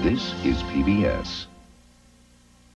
This is PBS.